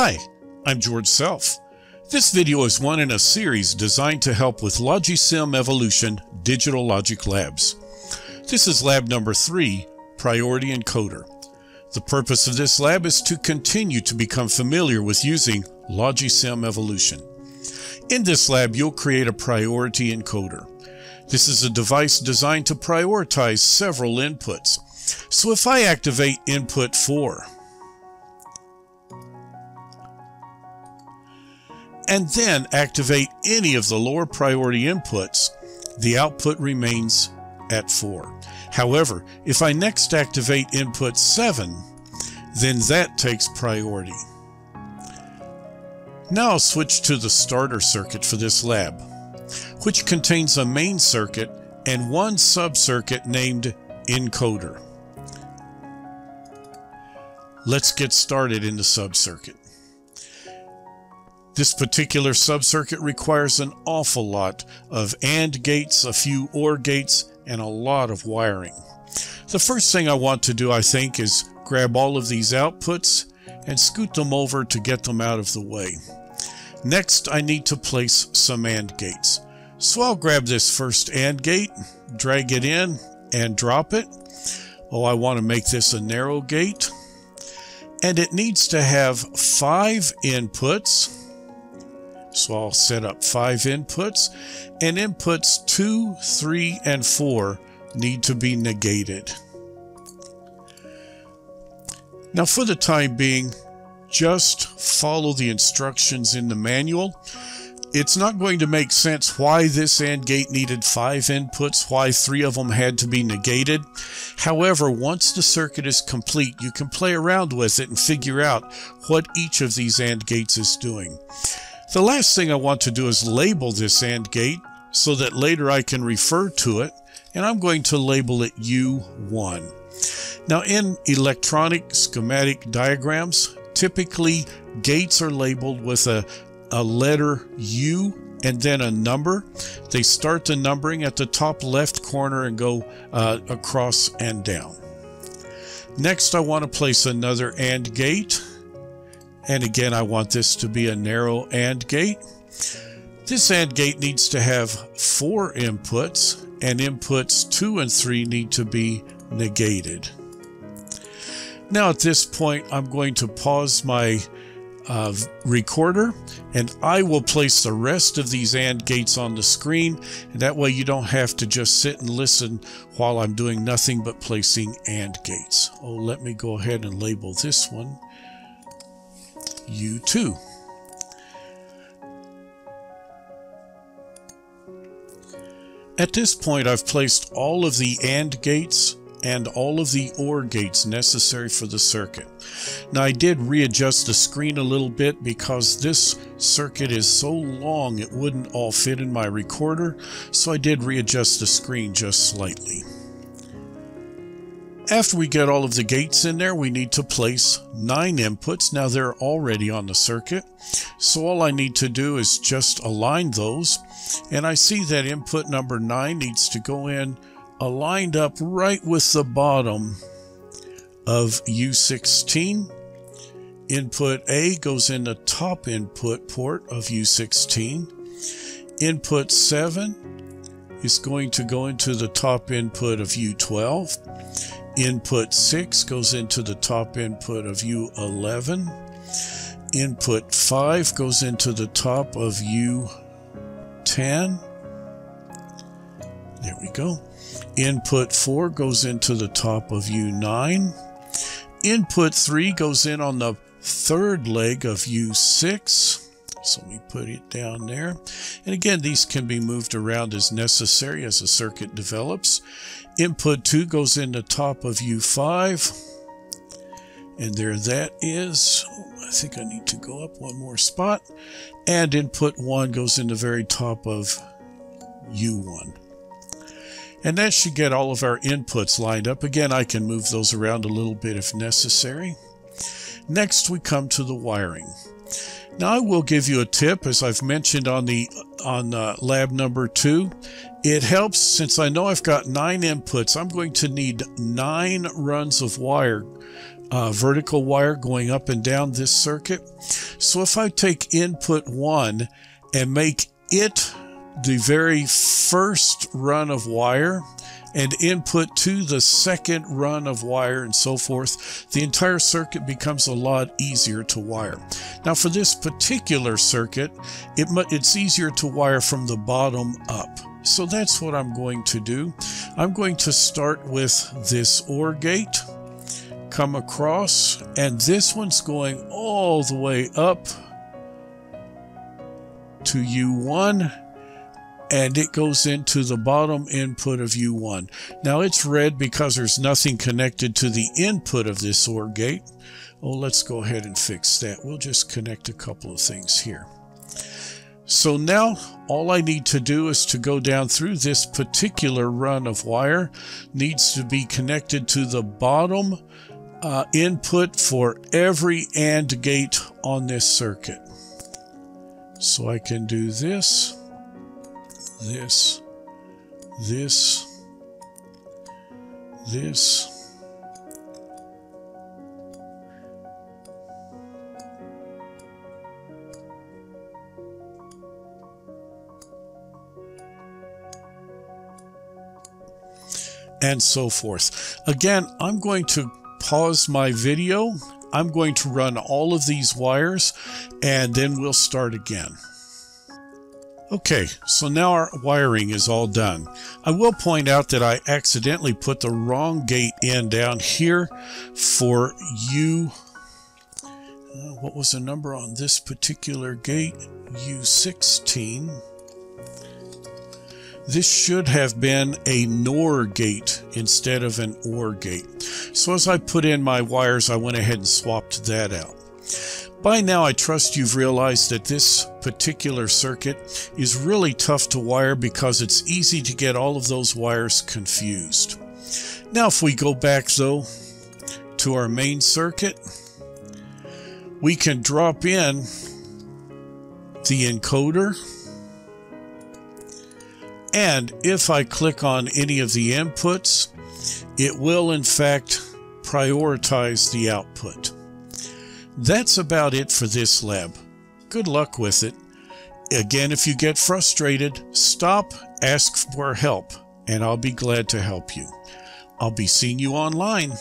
Hi, I'm George Self. This video is one in a series designed to help with Logisim Evolution Digital Logic Labs. This is lab number three, Priority Encoder. The purpose of this lab is to continue to become familiar with using Logisim Evolution. In this lab, you'll create a priority encoder. This is a device designed to prioritize several inputs. So if I activate input 4, and then activate any of the lower priority inputs, the output remains at 4. However, if I next activate input 7, then that takes priority. Now I'll switch to the starter circuit for this lab, which contains a main circuit and one subcircuit named encoder. Let's get started in the subcircuit. This particular subcircuit requires an awful lot of AND gates, a few OR gates, and a lot of wiring. The first thing I want to do, I think, is grab all of these outputs and scoot them over to get them out of the way. Next, I need to place some AND gates. So I'll grab this first AND gate, drag it in, and drop it. Oh, I want to make this a narrow gate. And it needs to have five inputs. So I'll set up five inputs. And inputs two, three, and four need to be negated. Now for the time being, just follow the instructions in the manual. It's not going to make sense why this AND gate needed five inputs, why three of them had to be negated. However, once the circuit is complete, you can play around with it and figure out what each of these AND gates is doing. The last thing I want to do is label this AND gate so that later I can refer to it, and I'm going to label it U1. Now in electronic schematic diagrams, typically gates are labeled with a, a letter U and then a number. They start the numbering at the top left corner and go uh, across and down. Next, I want to place another AND gate. And again, I want this to be a narrow AND gate. This AND gate needs to have four inputs, and inputs two and three need to be negated. Now at this point, I'm going to pause my uh, recorder and I will place the rest of these AND gates on the screen. And that way you don't have to just sit and listen while I'm doing nothing but placing AND gates. Oh, let me go ahead and label this one U2. At this point, I've placed all of the AND gates and all of the OR gates necessary for the circuit. Now I did readjust the screen a little bit because this circuit is so long it wouldn't all fit in my recorder, so I did readjust the screen just slightly. After we get all of the gates in there, we need to place nine inputs. Now they're already on the circuit, so all I need to do is just align those. And I see that input number nine needs to go in aligned up right with the bottom of U16. Input A goes in the top input port of U16. Input 7 is going to go into the top input of U12. Input 6 goes into the top input of U11. Input 5 goes into the top of U10. There we go. Input 4 goes into the top of U9. Input 3 goes in on the third leg of U6. So we put it down there. And again, these can be moved around as necessary as the circuit develops. Input 2 goes in the top of U5. And there that is. I think I need to go up one more spot. And input 1 goes in the very top of U1. And that should get all of our inputs lined up. Again, I can move those around a little bit if necessary. Next, we come to the wiring. Now, I will give you a tip, as I've mentioned on the on uh, lab number two. It helps since I know I've got nine inputs. I'm going to need nine runs of wire uh, vertical wire going up and down this circuit. So if I take input 1 and make it the very first run of wire, and input to the second run of wire and so forth, the entire circuit becomes a lot easier to wire. Now for this particular circuit, it, it's easier to wire from the bottom up. So that's what I'm going to do. I'm going to start with this OR gate, come across, and this one's going all the way up to U1 and it goes into the bottom input of U1. Now it's red because there's nothing connected to the input of this OR gate. Oh, let's go ahead and fix that. We'll just connect a couple of things here. So now all I need to do is to go down through this particular run of wire needs to be connected to the bottom uh, input for every AND gate on this circuit. So I can do this this, this, this. and so forth. Again, I'm going to pause my video. I'm going to run all of these wires and then we'll start again. Okay, so now our wiring is all done. I will point out that I accidentally put the wrong gate in down here for U. Uh, what was the number on this particular gate? U16. This should have been a NOR gate instead of an OR gate. So as I put in my wires, I went ahead and swapped that out. By now, I trust you've realized that this particular circuit is really tough to wire because it's easy to get all of those wires confused. Now, if we go back though to our main circuit, we can drop in the encoder. And if I click on any of the inputs, it will in fact prioritize the output. That's about it for this lab. Good luck with it. Again, if you get frustrated, stop, ask for help, and I'll be glad to help you. I'll be seeing you online.